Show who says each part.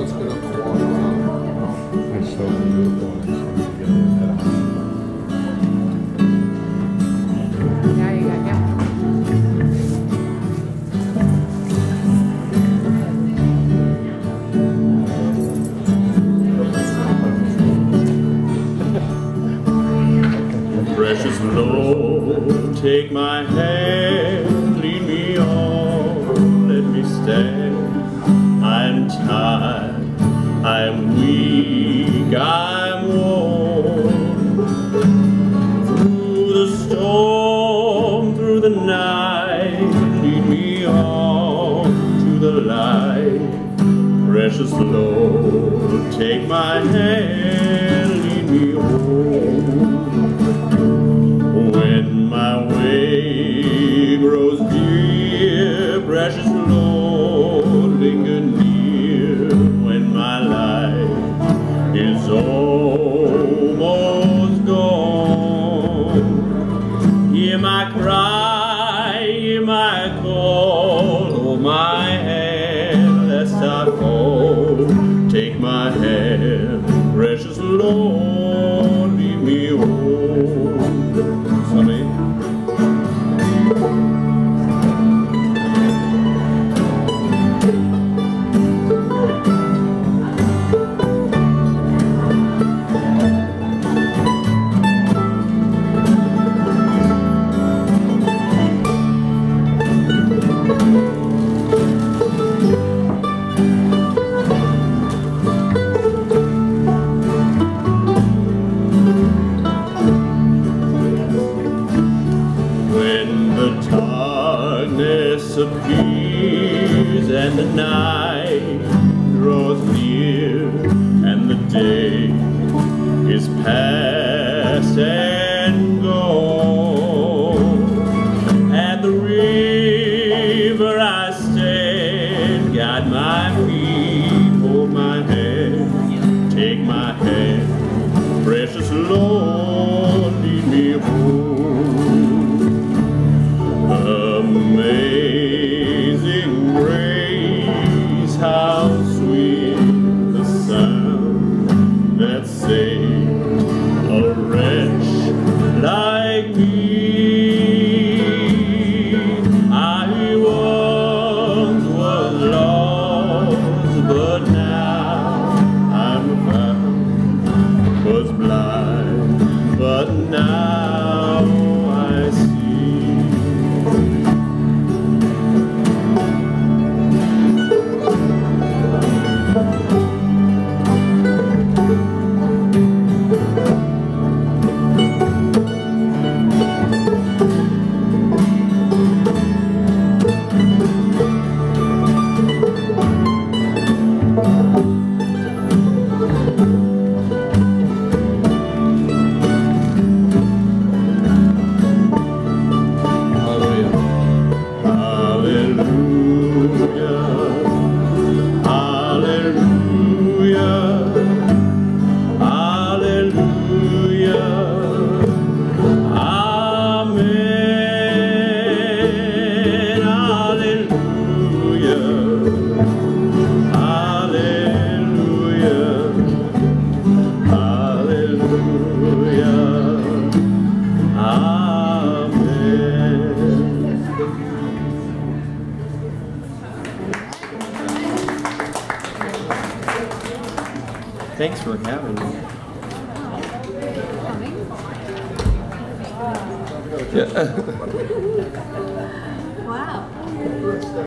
Speaker 1: let's get up walk around.
Speaker 2: It's so beautiful.
Speaker 3: Precious Lord, take my hand, lead me on, let me stand. I'm weak, I'm worn. Through the storm, through the night, lead me on to the light. Precious Lord, take my hand, is almost gone, hear my cry, hear my call, hold my hand lest I fall. Take my hand, precious Lord, lead me home. Darkness appears and the night draws near and the day is past and gone. At the river I stand guide my feet hold my hand take my hand precious Lord Thanks for having me. Yeah.
Speaker 4: Wow.